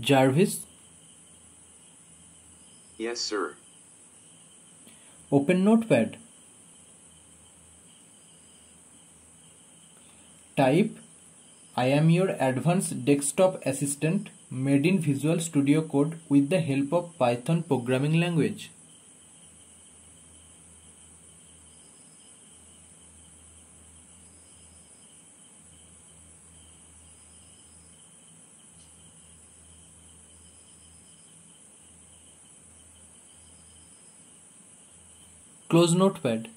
Jarvis, Yes, sir. open Notepad. Type I am your advanced desktop assistant made in Visual Studio Code with the help of Python programming language. Close Notepad.